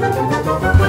Música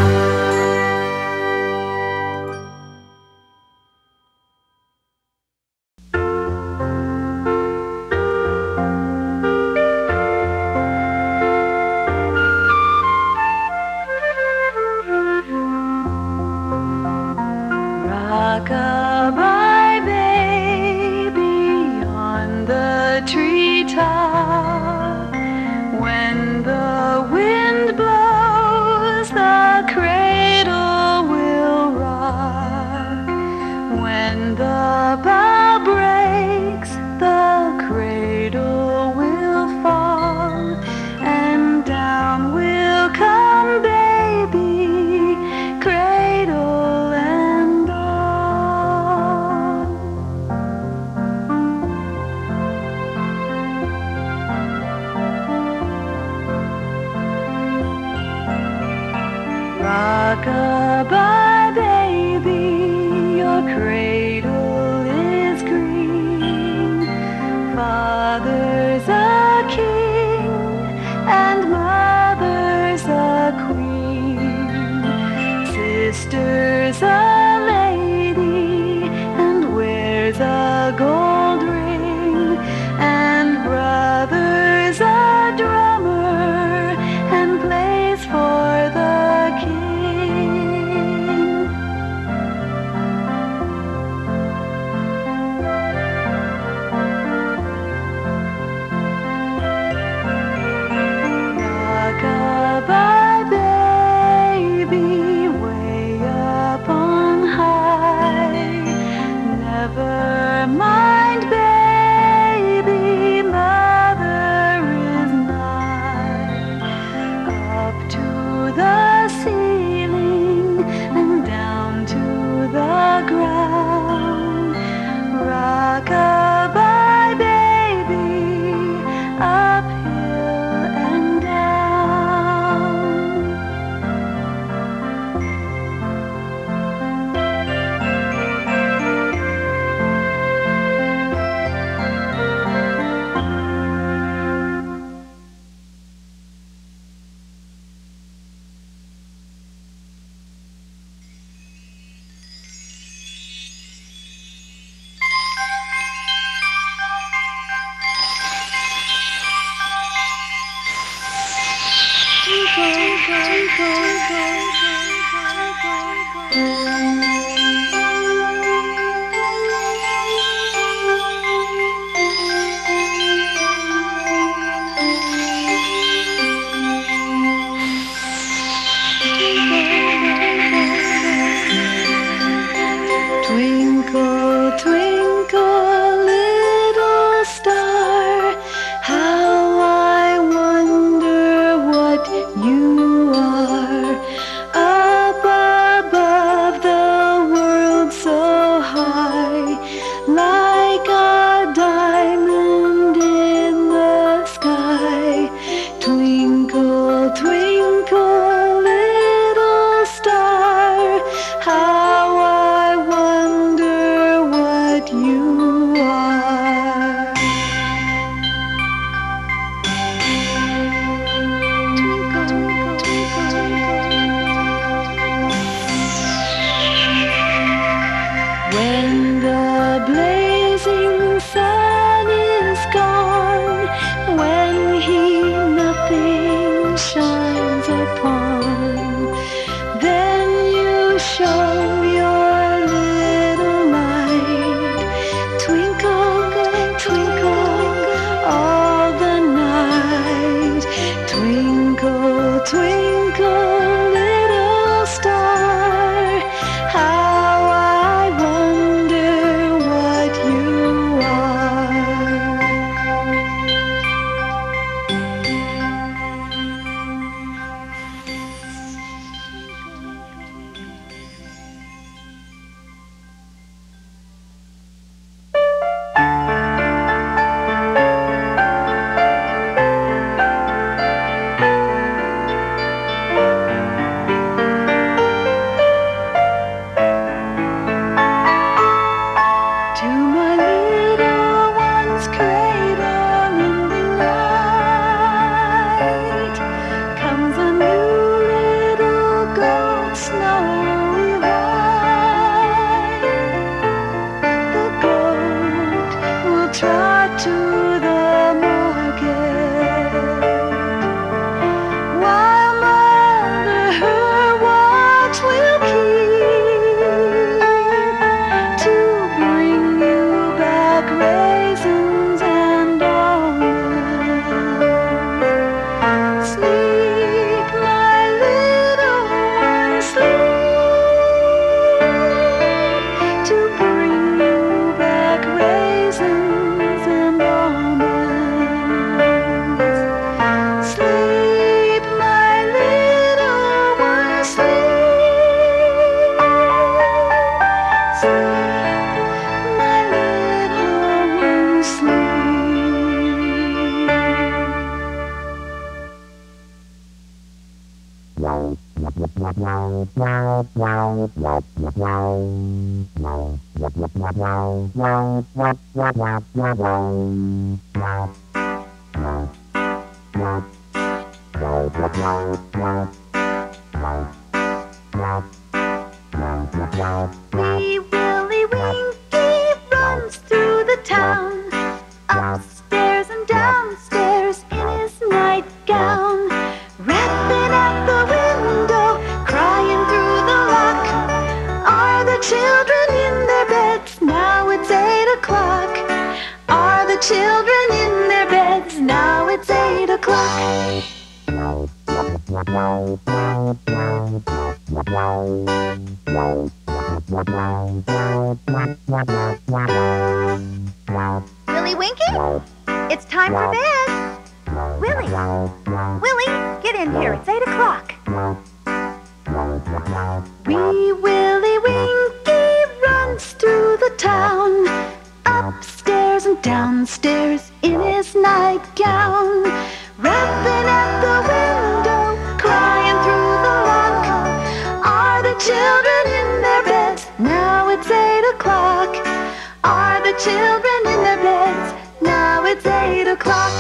children in their beds. Now it's eight o'clock.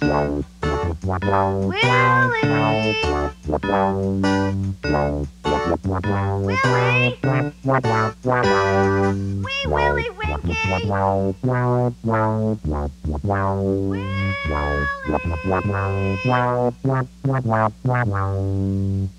Willie! Willie! Wee Willie Winkie! Willie!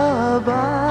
Bye.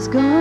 Papa's gonna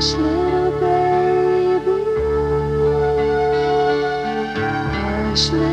little baby. Hush, little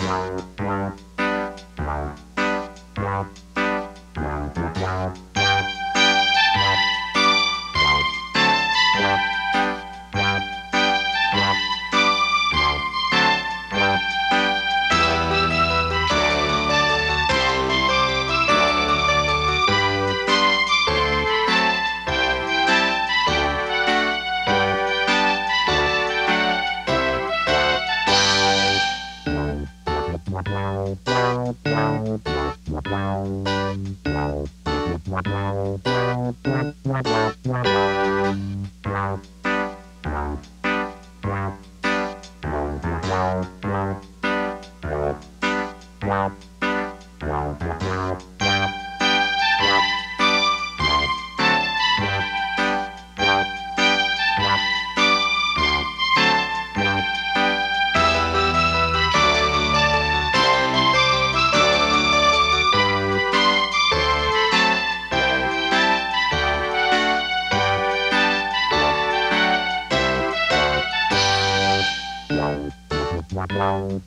Wow. Wow.